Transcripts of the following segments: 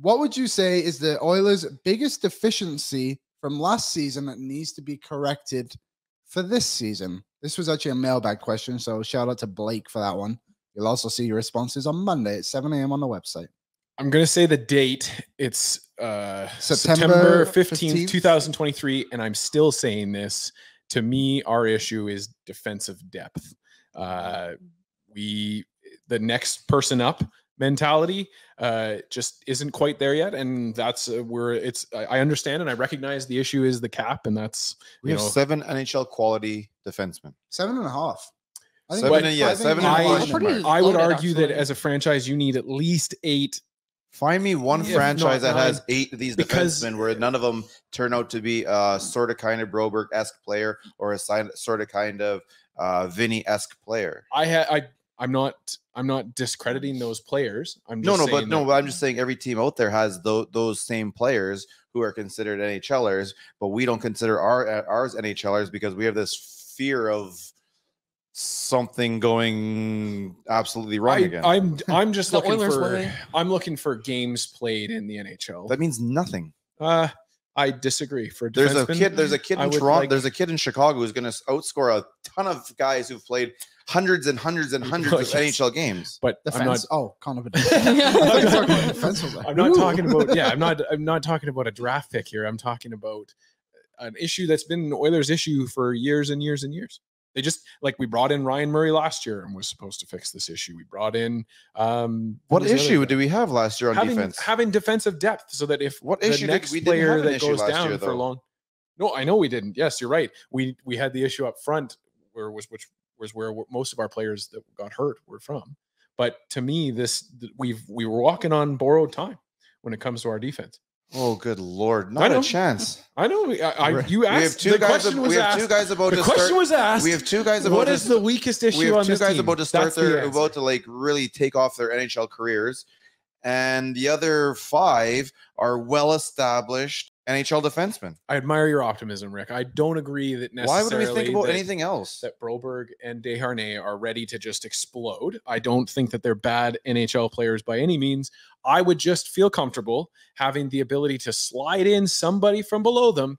what would you say is the Oilers' biggest deficiency from last season that needs to be corrected for this season? This was actually a mailbag question, so shout out to Blake for that one. You'll also see your responses on Monday at 7 a.m. on the website. I'm gonna say the date. It's uh, September September 15th, 15th. 2023, and I'm still saying this. To me, our issue is defensive depth. Uh, we the next person up mentality uh, just isn't quite there yet, and that's uh, where it's. I, I understand and I recognize the issue is the cap, and that's We you have know seven NHL quality defensemen. Seven and a half. I think- Seven and yeah, seven and a I- pretty- I would argue that as a franchise, you need at least eight. Find me one If not franchise that has eight of these Because- defensemen where none of them turn out to be a sort of kind of Broberg esque player or a sign- sort of kind of uh, Vinny esque player. I had I. I'm not. I'm not discrediting those players. I'm No, just no, but saying no, but I'm just saying every team out there has tho- those same players who are considered NHLers, but we don't consider our uh, ours NHLers because we have this fear of something going absolutely wrong I, again. I'm I'm just looking Oilers for way. I'm looking for games played in the NHL. that means nothing. Uh, I disagree. For There's a kid. There's a kid in Toronto. like- there's a kid in Chicago who's going to outscore a ton of guys who've played hundreds and hundreds and hundreds of Yes. NHL games. but I'm not. Oh, Connor Bedard. I thought you were talking about defense. I was like, I'm not talking about. Yeah, I'm not. I'm not talking about a draft pick here. I'm talking about an issue that's been an Oilers issue for years and years and years. They just like we brought in Ryan Murray last year and was supposed to fix this issue. We brought in um What was issue do we have last year on having defense? having defensive depth so that if What the issue did- next we didn't have player an that issue goes down year, for though. long. No, I know we didn't. Yes, you're right. We we had the issue up front where was which was where most of our players that got hurt were from. But to me, this we've we were walking on borrowed time when it comes to our defense. oh, good lord! Not a chance. I know. I, I you we have asked. two the guys. question ab- we have asked. two guys about the to question start. was asked. we have two guys about what to is the weakest issue we have two guys team? about to start That's their answer. about to like really take off their NHL careers, and the other five are well established NHL defensemen. I admire your optimism, Rick. I don't agree that necessarily. Why would we think about that- anything else? that Broberg and Desharnais are ready to just explode. I don't think that they're bad NHL players by any means. I would just feel comfortable having the ability to slide in somebody from below them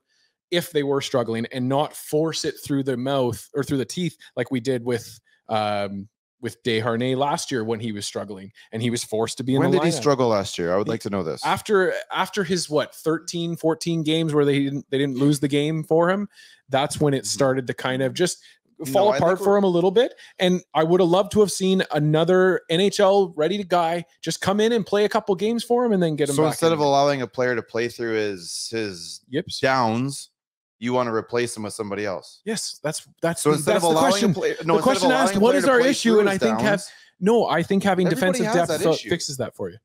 if they were struggling and not force it through the mouth or through the teeth like we did with um with Desharnais last year when he was struggling and he was forced to be in the When did he struggle last year? I would He- like to know this. after after his what 13 14 games where they didn't they didn't lose the game for him that's when it started to kind of just Mm-hmm. No, fall apart for him a little bit and i would have loved to have seen another nhl ready to guy just come in and play a couple games for him and then get him So instead in of allowing a player to play through his his yips downs, you want to replace him with somebody else. yes that's that's So the, instead that's of the allowing question a player, no, the question asked, what is our issue? And I think have- no i think having Everybody defensive depth fixes that for you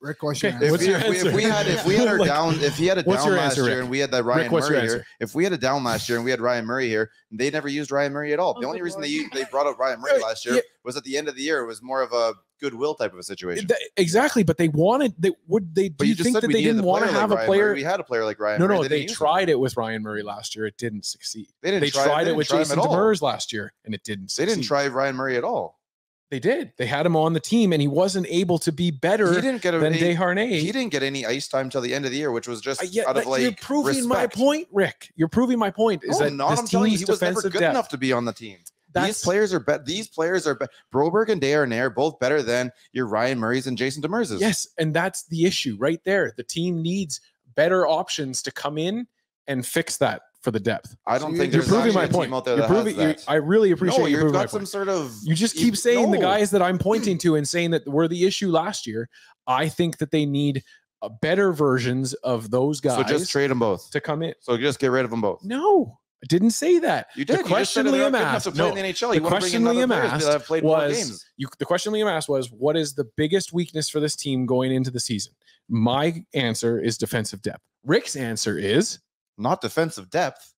Rick, question. Okay, If, What's we, your if, we, if we had if we had our Like, down if he had a down your last answer, year and we had that Ryan what's your Murray here, if we had a down last year and we had Ryan Murray here, they never used Ryan Murray at all. The Oh, only good reason lord. they they brought up Ryan Murray last year yeah. was at the end of the year. It was more of a goodwill type of a situation. Th- exactly but they wanted they would they do But you, you think that they didn't want to have like a player Murray. We had a player like Ryan no, Murray. no, They they didn't him. tried it with Ryan Murray last year. It didn't succeed. They didn't They try, tried they it with didn't try him Jason. Demers last year, and it didn't. They didn't try Ryan Murray at all. They did. They had him on the team, and he wasn't able to be better He didn't get a, than he, Desharnais. he didn't get any ice time till the end of the year, which was just Uh, yeah, out of like you're proving my point, Rick. You're proving my point. Is No, that not. I'm telling you, he was never good depth- enough to be on the team. That's these players are better. These players are be- Broberg and Desharnais are both better than your Ryan Murray's and Jason Demerses. yes, and that's the issue right there. The team needs better options to come in and fix that for the depth. I don't So think You're proving my point. You're proving. you- I really appreciate no, you you've proving my got some point. sort of. You just you- keep saying the guys that I'm pointing to and saying that were the issue last year. I think that they need uh, better versions of those guys So just trade them both. to come in. So just get rid of them both. No, I didn't say that. You did. You just question said they're Liam not asked. No, the the You want to bring question Liam players asked that have played more was you, the question Liam asked was, "What is the biggest weakness for this team going into the season?" My answer is defensive depth. Rick's answer is Not defensive depth.